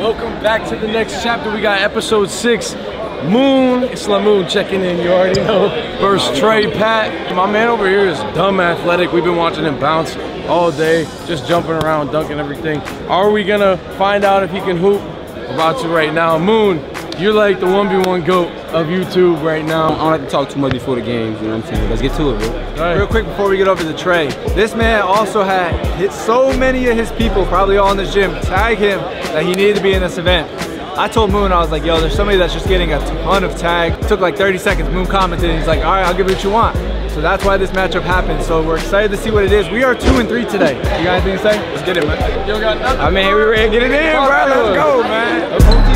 Welcome back to the next chapter. We got episode six. Moon, it's Moon checking in, you already know. First Tre Patt. My man over here is dumb athletic. We've been watching him bounce all day, just jumping around, dunking everything. Are we gonna find out if he can hoop? About to right now. Moon, you're like the 1v1 GOAT of YouTube right now. I don't like to talk too much before the games, you know what I'm saying? Let's get to it, bro. Right. Real quick before we get over to Tre. This man also had hit so many of his people, probably all in the gym, tag him that he needed to be in this event. I told Moon, I was like, yo, there's somebody that's just getting a ton of tag. It took like 30 seconds. Moon commented, he's like, all right, I'll give you what you want. So that's why this matchup happened. So we're excited to see what it is. We are two and three today. You got anything to say? Let's get it, man. You got nothing. I mean, we're ready to get it in, bro. Let's go, man.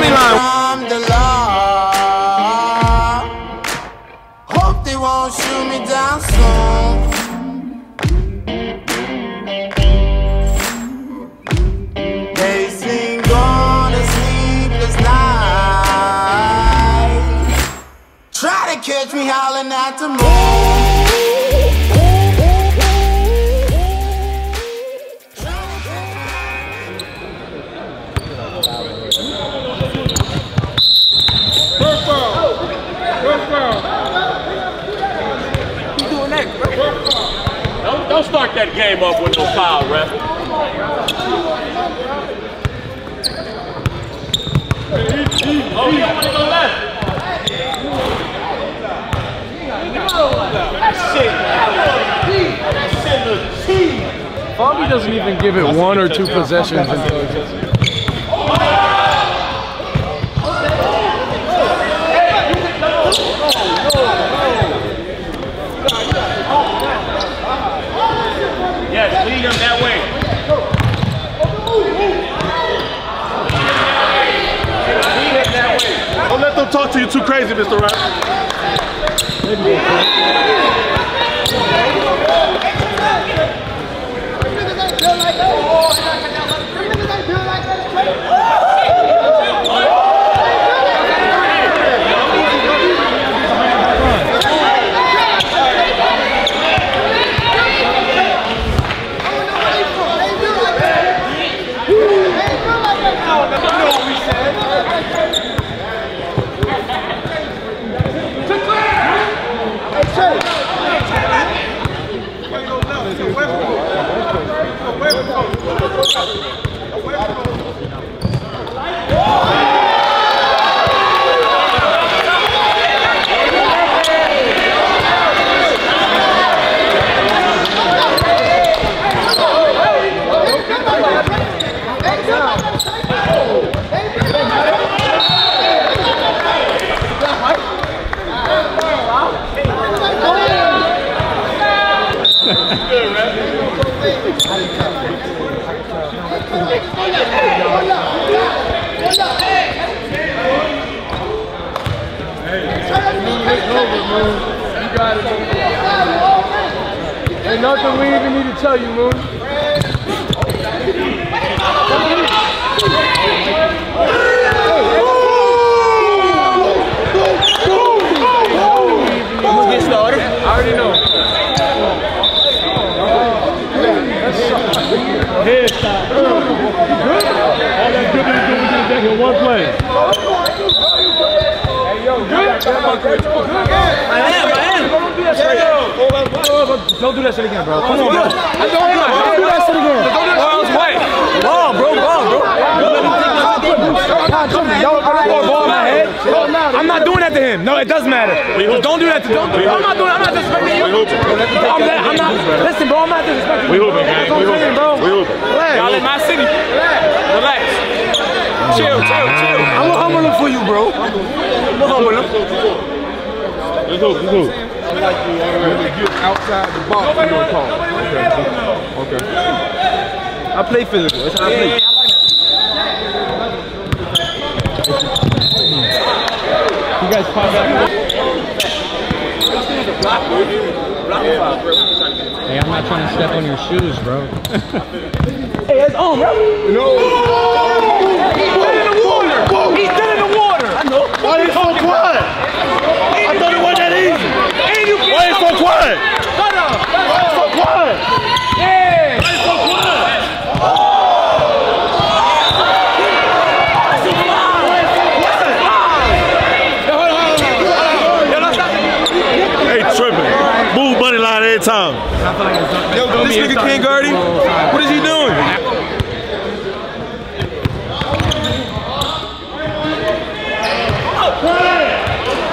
money line. I'm the law. Hope they won't shoot me down soon. Catch me howling at the moon Bobby doesn't even give it one or two possessions until just. Yes, lead him that way. Lead him that way. Don't let them talk to you too crazy, Mr. Rap. Away from goal. Away from goal. Nothing we even need to tell you, Moon. Get started. I already know. Head stop. All that dribbling you do, we did that in one play. Hey, yo, good. I am, I am. Don't do that shit again, bro. Come on, bro. Don't do that. Don't do that shit again. Don't do that shit again. Ball, bro, ball, bro. Ball head. I'm not doing that to him. No, it does matter. Don't do that to don't. I'm not doing. I'm not disrespecting you. I'm not. I'm not. Listen, bro. I'm not disrespecting you. We hooping, man. We hooping, bro. We hooping. Y'all in my city. Relax. Chill, chill, chill. I'm gonna humble him for you, bro. I'm gonna humble him. Let's hoop. Let's hoop. I like you when get outside the box, you don't call. Okay. Okay. I play physical. That's how I play. You guys pop back. Hey, I'm not trying to step on your shoes, bro. Hey, that's on, bro. No. Oh, he's dead in the water. Whoa. He's dead in the water. I know. Why you so quiet? I thought it wasn't that easy. Why you so quiet? Why you so quiet? Why you so quiet? Hey, tripping. Move money line every time. Yo, this nigga can't guard him. What is he doing?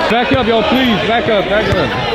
Back up, y'all, please. Back up, back up.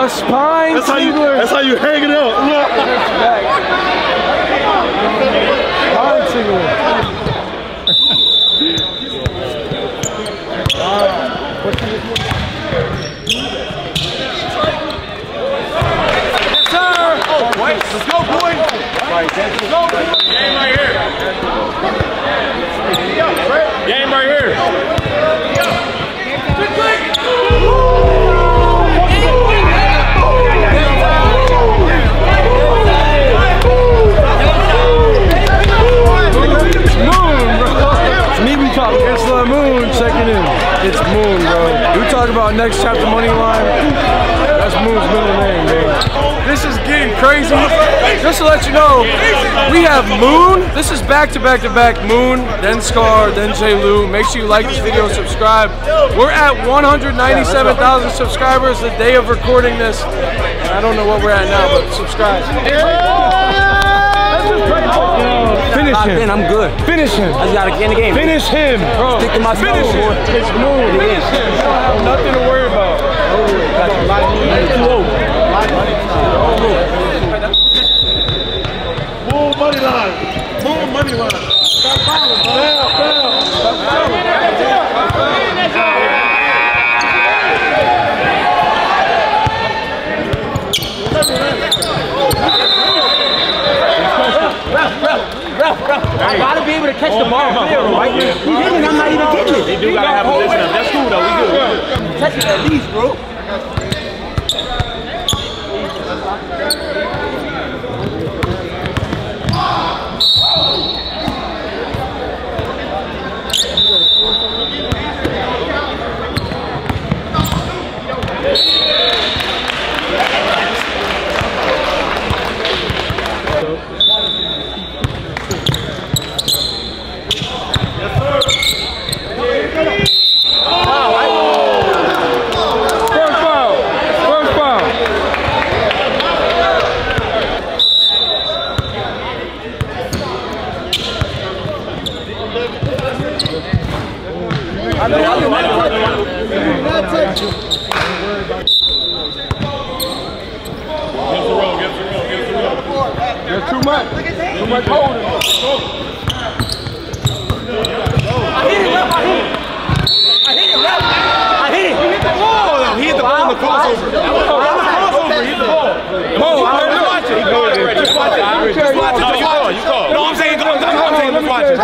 A spine That's how you. That's how you hang it up. Look. Spine tingler. Game right here. It's moon, bro. We talk about next chapter money line. That's Moon's middle name, man. This is getting crazy. Just to let you know, we have Moon. This is back to back to back Moon, then Scar, then J. Lou. Make sure you like this video, subscribe. We're at 197,000 subscribers the day of recording this. I don't know what we're at now, but subscribe. Finish him. in, I'm good. Finish him. I just gotta get in the game. Finish him, bro. Stick to my Finish him. It's Moon. Finish him. You don't have nothing to worry about. Move money line. Move money line. I gotta be able to catch the ball clear, right? He's hitting, I'm not even getting it. They do gotta have position up. That's cool though, we good. Touch it at least, bro. First foul. First foul. There's too much. Too much holding. He hit the ball in the crossover. On the crossover, he hit the ball. Mo, I heard it. He called it. Just watch it. Just watch it. No, you call. You call. No, I'm saying, I'm, saying, let's watch it.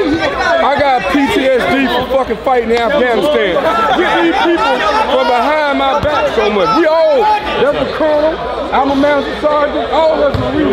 I got PTSD for fucking fighting in Afghanistan. Get these people from behind my back so much. We all, that's a colonel, I'm a master sergeant, all of us are real.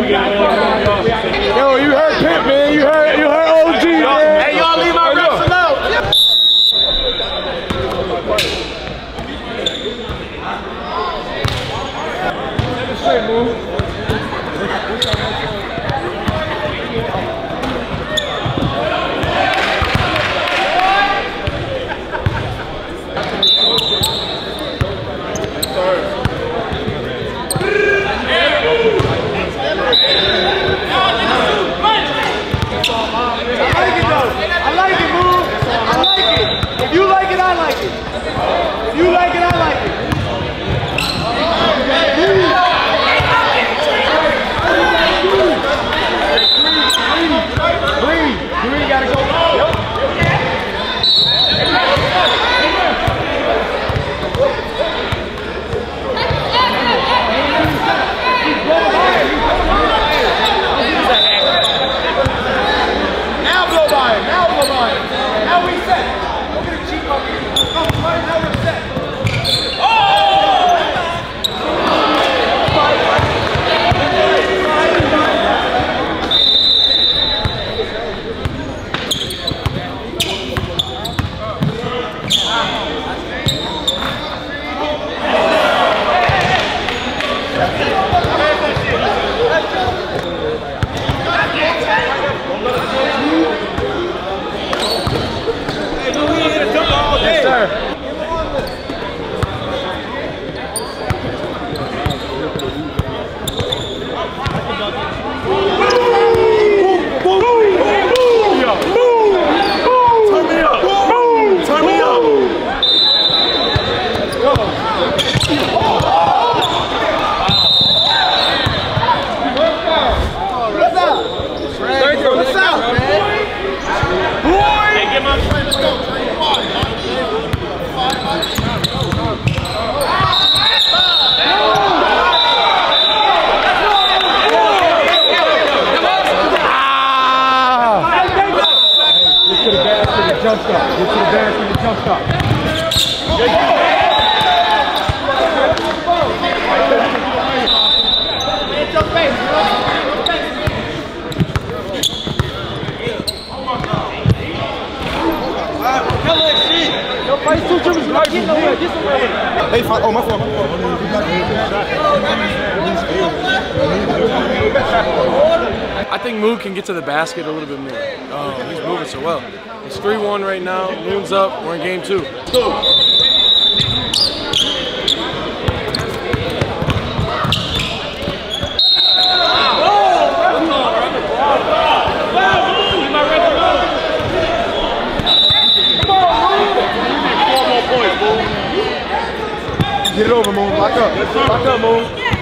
Hey, fi- oh, my fault. I think Moon can get to the basket a little bit more. Um, he's moving so well. It's 3-1 right now. Moon's up. We're in game two. Four over, Moon. Lock up. Lock up, Moon.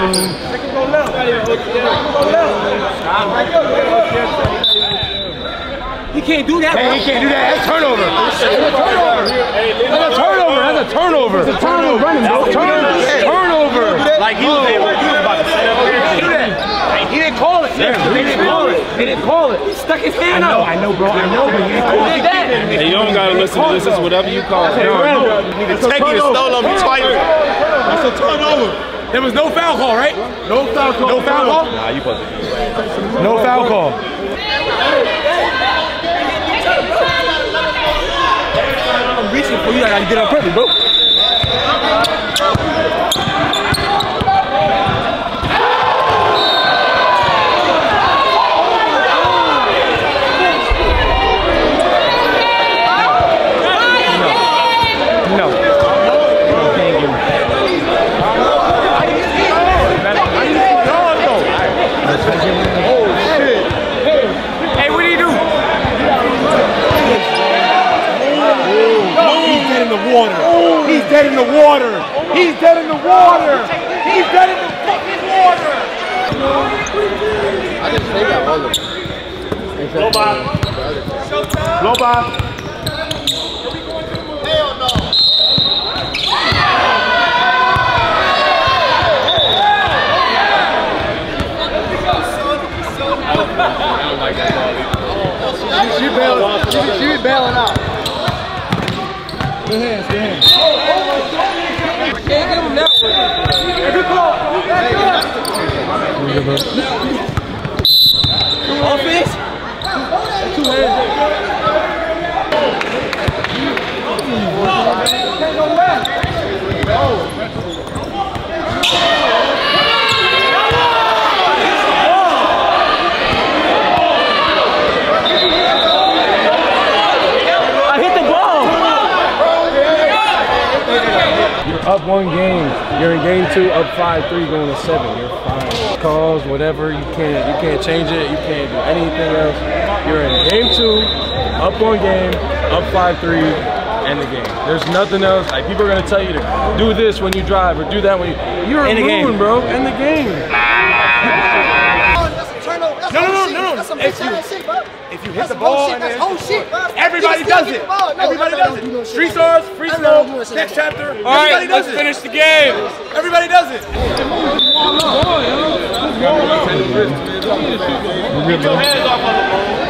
He can't do that, bro. He can't do that. That's turnover. That's a turnover. That's a turnover. It's a turnover running, bro. Turnover. Turnover. Like he was, able, he was about to set up everything. He didn't call it. They didn't call it. They didn't call it. He stuck his hand out. I know, bro. I know, but he didn't call it. that. Hey, you don't gotta listen to this. This is whatever you call it. Nigga, Techie stole on me twice. That's a turnover. There was no foul call, right? No foul call. No foul call? Nah, you supposed to. No foul call. I'm reaching for you. like I gotta get on purpose, bro. Out. Good hands, good hands. Can't give him that one. Offense? I hit the ball. You're up one game. You're in game two, up five three, going to seven. You're fine. Calls, whatever. You can't. You can't change it. You can't do anything else. You're in game two, up one game, up five three, end the game. There's nothing else. Like people are gonna tell you to do this when you drive or do that when you. You're End the game. bro. End the game. No, no, no, no, no. If you, if you hit the ball, and then everybody does it. Everybody does it. Street stars, free throw, next chapter. All right, Everybody let's does it. finish the game. Everybody does it. Get your hands off of the ball.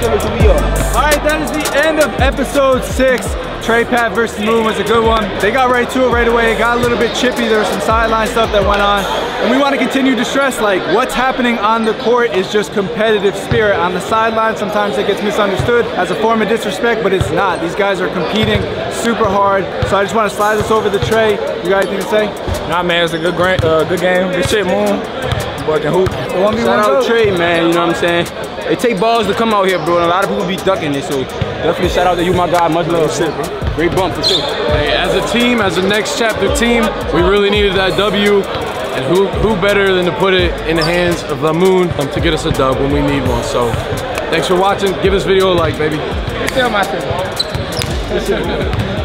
All right, that is the end of episode six. Tre Patt versus Moon was a good one. They got right to it right away. It got a little bit chippy. There was some sideline stuff that went on. And we want to continue to stress like what's happening on the court is just competitive spirit. On the sideline, sometimes it gets misunderstood as a form of disrespect, but it's not. These guys are competing super hard. So I just want to slide this over to Tre. You got anything to say? Nah, man, it's a good, gra- uh, good game. Good shit, Moon. Boy can hoop. Shout out Tre, man. You know what I'm saying? It take balls to come out here, bro. And a lot of people be ducking it. So definitely shout out to you, my guy. Much love. Shit, bro. Great bump for sure. Hey, as a team, as a next chapter team, we really needed that W. And who who better than to put it in the hands of the moon um, to get us a dub when we need one. So thanks for watching. Give this video a like, baby. Tell my shit.